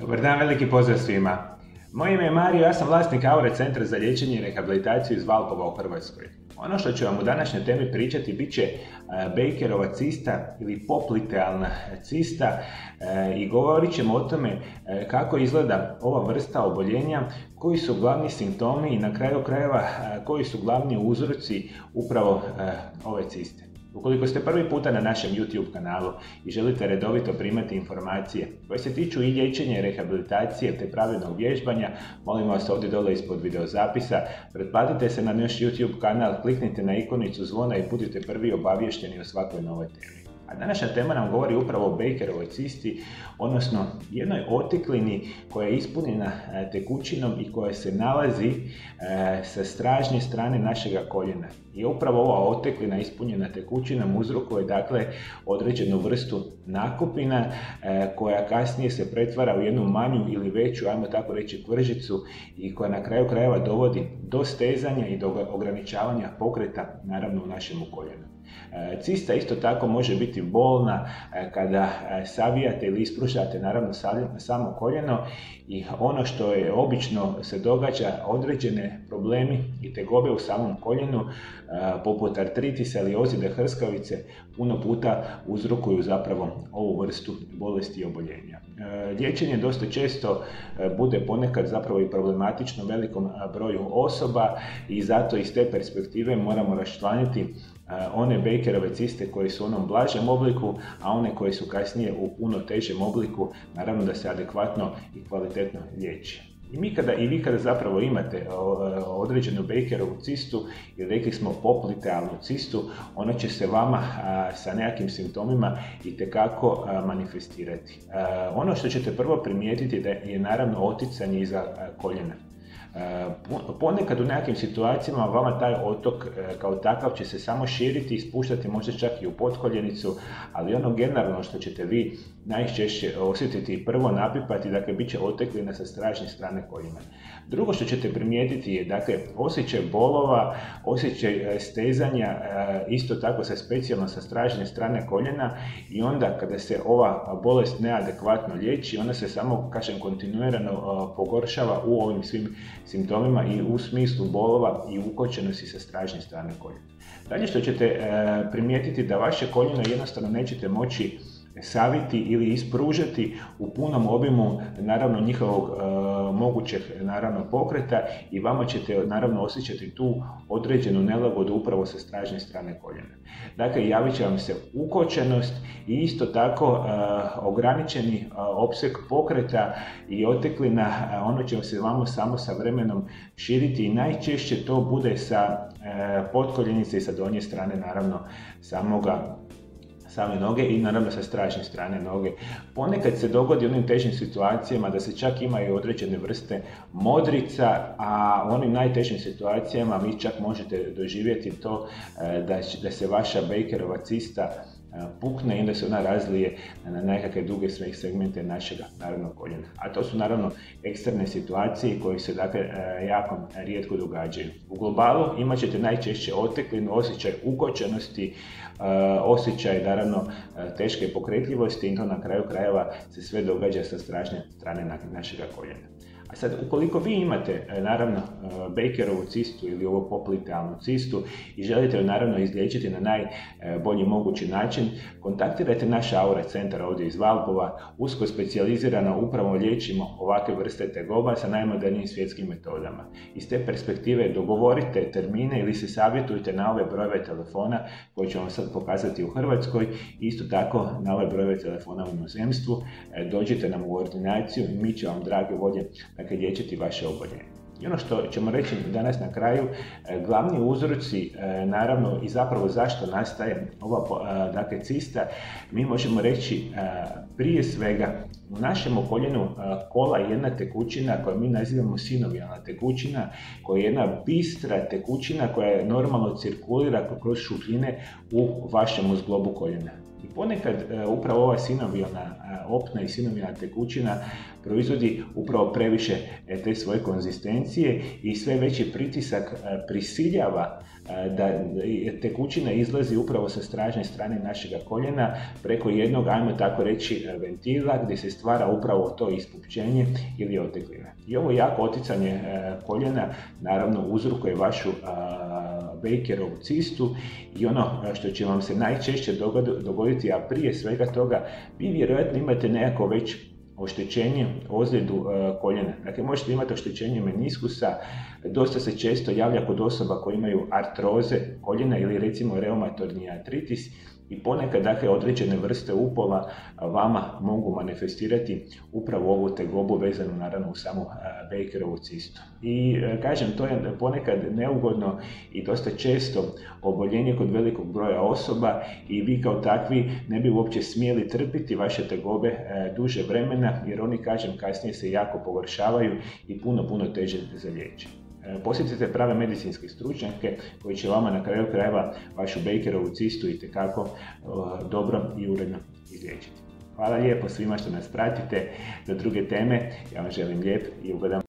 Dobar dan, veliki pozdrav svima. Moje ime je Mario, ja sam vlasnik Aure Centra za liječenje i rehabilitaciju iz Valpova u Hrvatskoj. Ono što ću vam u današnjoj temi pričati bit će e, Bakerova cista ili poplitealna cista e, i govorit ćemo o tome e, kako izgleda ova vrsta oboljenja, koji su glavni simptomi i na kraju krajeva koji su glavni uzroci upravo ove ciste. Ukoliko ste prvi puta na našem YouTube kanalu i želite redovito primati informacije koje se tiču i liječenja i rehabilitacije te pravilnog vježbanja, molim vas ovdje dole ispod videozapisa, pretplatite se na naš YouTube kanal, kliknite na ikonicu zvona i budite prvi obavješteni o svakoj novoj temi. A današnja tema nam govori upravo o Bakerovoj cisti, odnosno jednoj oteklini koja je ispunjena e, tekućinom i koja se nalazi e, sa stražnje strane našega koljena. I upravo ova oteklina ispunjena tekućinom uzrokuje dakle određenu vrstu nakupina e, koja kasnije se pretvara u jednu manju ili veću, ajmo tako reći, kvržicu i koja na kraju krajeva dovodi do stezanja i do ograničavanja pokreta naravno u našem koljenu. E, cista isto tako može biti bolna e, kada e, savijate ili isprušate naravno samo koljeno i ono što je obično se događa određene problemi i tegobe u samom koljenu poput artritisa ili ozide hrskavice puno puta uzrokuju zapravo ovu vrstu bolesti i oboljenja. Liječenje dosta često bude ponekad zapravo i problematično velikom broju osoba i zato iz te perspektive moramo raščlaniti one Bakerove ciste koje su u onom blažem obliku, a one koje su kasnije u puno težem obliku, naravno da se adekvatno i kvalitetno liječi. I mi kada, i vi kada zapravo imate određenu Bakerovu cistu, i rekli smo poplitealnu cistu, ona će se vama sa nekakvim simptomima i tekako manifestirati. ono što ćete prvo primijetiti da je naravno oticanje iza koljena. E, ponekad u nekim situacijama vama taj otok e, kao takav će se samo širiti i spuštati možda čak i u potkoljenicu, ali ono generalno što ćete vi najčešće osjetiti prvo napipati, dakle bit će oteklina sa stražnje strane koljena. Drugo što ćete primijetiti je dakle osjećaj bolova, osjećaj e, stezanja, isto tako sa specijalno sa stražnje strane koljena i onda kada se ova bolest neadekvatno liječi, ona se samo, kažem, kontinuirano pogoršava u ovim svim simptomima i u smislu bolova i ukočenosti sa stražnje strane koljena. Dalje što ćete e, primijetiti da vaše koljeno jednostavno nećete moći saviti ili ispružati u punom obimu naravno njihovog e, mogućeg naravno pokreta i vama ćete naravno osjećati tu određenu nelagodu upravo sa stražnje strane koljena. Dakle, javit će vam se ukočenost i isto tako e, ograničeni e, opseg pokreta i oteklina, ono će se vama samo sa vremenom širiti i najčešće to bude sa potkoljenice i sa donje strane naravno samoga same noge i naravno sa stražnje strane noge. Ponekad se dogodi u onim težim situacijama da se čak imaju određene vrste modrica, a u onim najtežim situacijama vi čak možete doživjeti to e, da, da se vaša Bakerova cista pukne i onda se ona razlije na nekakve duge svih segmente našega naravno koljena. A to su naravno eksterne situacije koje se dakle e, jako rijetko događaju. U globalu imat ćete najčešće oteklinu, osjećaj ukočenosti, e, osjećaj naravno e, teške pokretljivosti i to na kraju krajeva se sve događa sa strašne strane našega koljena. A sad, ukoliko vi imate, e, naravno, e, Bakerovu cistu ili ovo poplitealnu cistu i želite ju naravno izliječiti na najbolji mogući način, kontaktirajte naš Aure centar ovdje iz Valpova, usko specijalizirano upravo liječimo ovakve vrste tegoba sa najmodernijim svjetskim metodama. Iz te perspektive dogovorite termine ili se savjetujte na ove brojeve telefona koje ću vam sad pokazati u Hrvatskoj, isto tako na ove brojeve telefona u inozemstvu. E, dođite nam u ordinaciju mi će vam, drage volje, dakle, liječiti vaše oboljenje. I ono što ćemo reći danas na kraju, e, glavni uzroci, e, naravno i zapravo zašto nastaje ova e, dakle, cista, mi možemo reći prije svega u našem okoljenu kola je jedna tekućina koju mi nazivamo sinovijalna tekućina, koja je jedna bistra tekućina koja normalno cirkulira kroz šupljine u vašem uzglobu koljena. I ponekad upravo ova sinovijalna opna i sinovijalna tekućina proizvodi upravo previše te svoje konzistencije i sve veći pritisak prisiljava da tekućina izlazi upravo sa stražne strane našega koljena preko jednog, ajmo tako reći, ventila gdje se stvara upravo to ispupćenje ili oteklina. I ovo jako oticanje koljena naravno uzrokuje vašu Bakerovu cistu i ono što će vam se najčešće dogoditi, a prije svega toga, vi vjerojatno imate nekako već oštećenje, ozljedu koljena. Dakle, možete imati oštećenje meniskusa, dosta se često javlja kod osoba koji imaju artroze koljena ili recimo reumatorni artritis i ponekad dakle određene vrste upova vama mogu manifestirati upravo ovu tegobu vezanu naravno u samu Bakerovu cistu. I e, kažem, to je ponekad neugodno i dosta često oboljenje kod velikog broja osoba i vi kao takvi ne bi uopće smjeli trpiti vaše tegobe e, duže vremena jer oni, kažem, kasnije se jako pogoršavaju i puno, puno teže za liječenje. E, posjetite prave medicinske stručnjake koji će vama na kraju krajeva vašu Bakerovu cistu i tekako dobro i uredno izliječiti. Hvala lijepo svima što nas pratite. Do druge teme ja vam želim lijep i ugodan